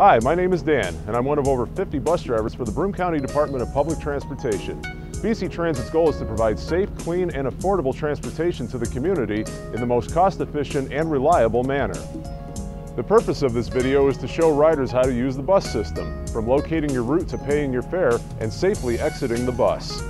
Hi, my name is Dan, and I'm one of over 50 bus drivers for the Broome County Department of Public Transportation. BC Transit's goal is to provide safe, clean, and affordable transportation to the community in the most cost-efficient and reliable manner. The purpose of this video is to show riders how to use the bus system, from locating your route to paying your fare and safely exiting the bus.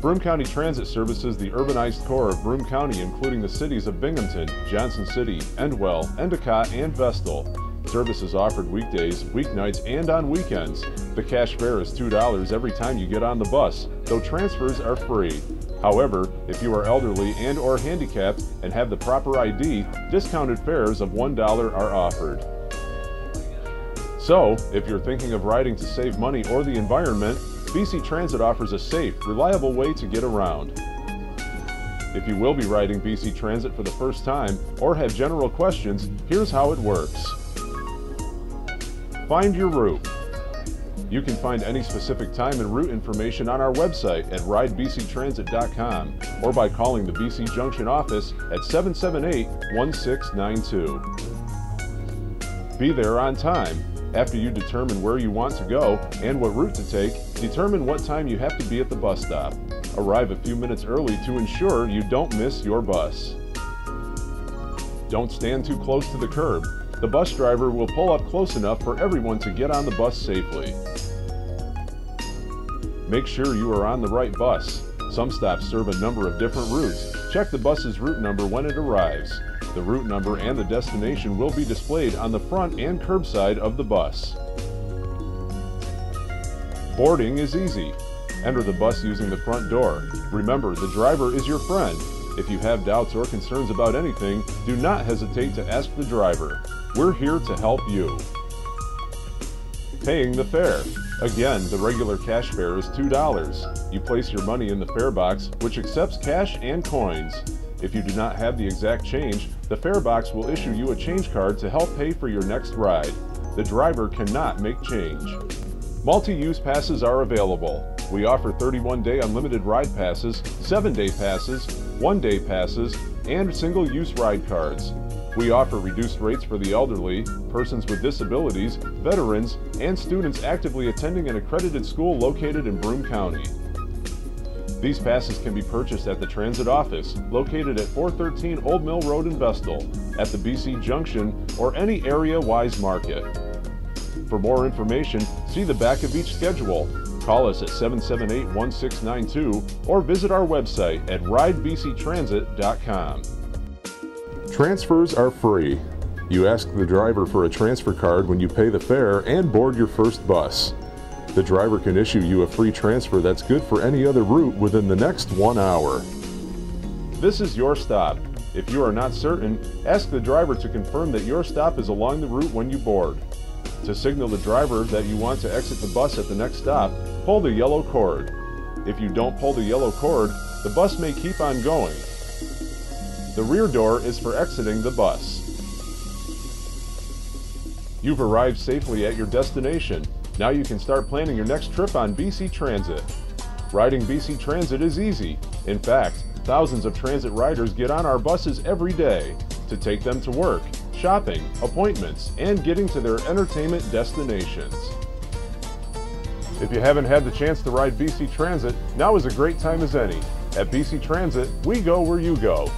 Broome County Transit services the urbanized core of Broome County, including the cities of Binghamton, Johnson City, Endwell, Endicott, and Vestal. Service is offered weekdays, weeknights, and on weekends. The cash fare is $2 every time you get on the bus, though transfers are free. However, if you are elderly and or handicapped and have the proper ID, discounted fares of $1 are offered. So, if you're thinking of riding to save money or the environment, BC Transit offers a safe, reliable way to get around. If you will be riding BC Transit for the first time or have general questions, here's how it works. Find your route. You can find any specific time and route information on our website at ridebctransit.com or by calling the BC Junction office at 778-1692. Be there on time. After you determine where you want to go and what route to take, determine what time you have to be at the bus stop. Arrive a few minutes early to ensure you don't miss your bus. Don't stand too close to the curb the bus driver will pull up close enough for everyone to get on the bus safely. Make sure you are on the right bus. Some stops serve a number of different routes. Check the bus's route number when it arrives. The route number and the destination will be displayed on the front and curbside of the bus. Boarding is easy. Enter the bus using the front door. Remember, the driver is your friend. If you have doubts or concerns about anything, do not hesitate to ask the driver. We're here to help you. Paying the fare. Again, the regular cash fare is $2. You place your money in the fare box, which accepts cash and coins. If you do not have the exact change, the fare box will issue you a change card to help pay for your next ride. The driver cannot make change. Multi-use passes are available. We offer 31-day unlimited ride passes, 7-day passes, 1-day passes, and single-use ride cards. We offer reduced rates for the elderly, persons with disabilities, veterans, and students actively attending an accredited school located in Broome County. These passes can be purchased at the transit office, located at 413 Old Mill Road in Vestal, at the BC Junction, or any area Weis Market. For more information, see the back of each schedule. Call us at 778-1692 or visit our website at ridebctransit.com. Transfers are free. You ask the driver for a transfer card when you pay the fare and board your first bus. The driver can issue you a free transfer that's good for any other route within the next one hour. This is your stop. If you are not certain, ask the driver to confirm that your stop is along the route when you board. To signal the driver that you want to exit the bus at the next stop, pull the yellow cord. If you don't pull the yellow cord, the bus may keep on going. The rear door is for exiting the bus. You've arrived safely at your destination. Now you can start planning your next trip on BC Transit. Riding BC Transit is easy. In fact, thousands of transit riders get on our buses every day to take them to work, shopping, appointments, and getting to their entertainment destinations. If you haven't had the chance to ride BC Transit, now is a great time as any. At BC Transit, we go where you go.